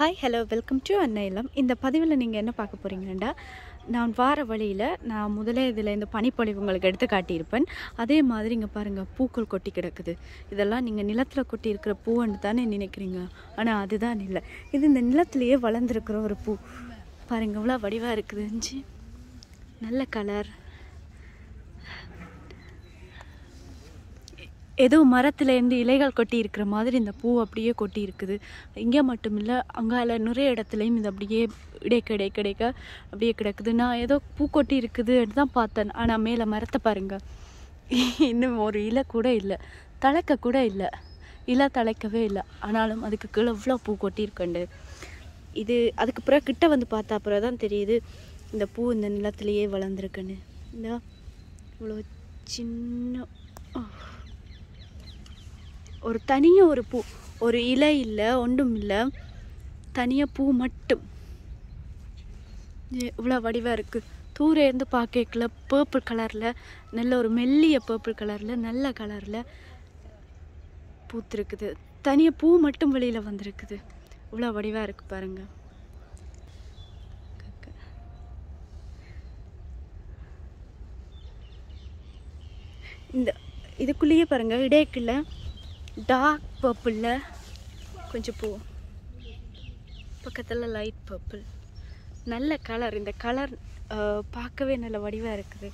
Hi hello welcome to அன்னையிலம் இந்த பதிவில் நீங்கள் என்ன பார்க்க போகிறீங்கன்னா நான் வார வழியில் நான் முதலே இதில் இந்த பனிப்பொழிவு உங்களுக்கு எடுத்து காட்டியிருப்பேன். அதே மாதிரி இங்கே பாருங்கள் பூக்கள் கொட்டி கிடக்குது. இதெல்லாம் நீங்கள் நிலத்தில் கொட்டி இருக்கிற பூன்னு தானே நினைக்கிறீங்க? ஆனால் அதுதான் இல்லை. இது இந்த நிலத்துலையே வளர்ந்துருக்கிற ஒரு பூ. பாருங்க இவ்வளோ வடிவாக இருக்குதுஞ்சி நல்ல கலர் ஏதோ மரத்துலேருந்து இலைகள் கொட்டி இருக்கிற மாதிரி இந்த பூ அப்படியே கொட்டி இருக்குது இங்கே மட்டும் இல்லை அங்கால நிறைய இடத்துலையும் இது அப்படியே இடைக்க இடைக்க இடைக்க அப்படியே கிடக்குது. நான் ஏதோ பூ கொட்டி இருக்குதுன்னு தான் பார்த்தேன். ஆனால் மேலே மரத்தை பாருங்கள் இன்னும் ஒரு இலை கூட இல்லை. தழைக்க கூட இல்லை. இலை தழைக்கவே இல்லை. ஆனாலும் அதுக்கு கீழே இவ்வளோ பூ கொட்டியிருக்கண்டு. இது அதுக்கு பிறகு கிட்ட வந்து பார்த்தா அப்புறம் தான் தெரியுது இந்த பூ இந்த நிலத்திலேயே வளர்ந்துருக்குன்னு. இந்த இவ்வளோ சின்ன ஒரு தனியாக ஒரு பூ ஒரு இலை இல்லை ஒன்றும் இல்லை. தனியாக பூ மட்டும். இவ்வளோ வடிவாக இருக்குது தூரே இருந்து பார்க்கல பர்பிள் கலரில் நல்ல ஒரு மெல்லிய பர்பிள் கலரில் நல்ல கலரில் பூத்துருக்குது. தனியாக பூ மட்டும் வெளியில் வந்திருக்குது. இவ்வளோ வடிவாக இருக்குது பாருங்கள் இந்த இதுக்குள்ளேயே பாருங்கள் இடைக்குள்ள டார்க் பர்பிளில் கொஞ்சம் பூ. பக்கத்தில் லைட் பர்பிள் நல்ல கலர் இந்த கலர் பார்க்கவே நல்ல வடிவாக இருக்குது.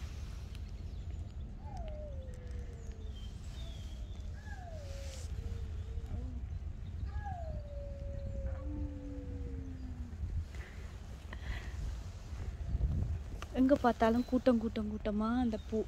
எங்கே பார்த்தாலும் கூட்டம் கூட்டம் கூட்டமாக அந்த பூ.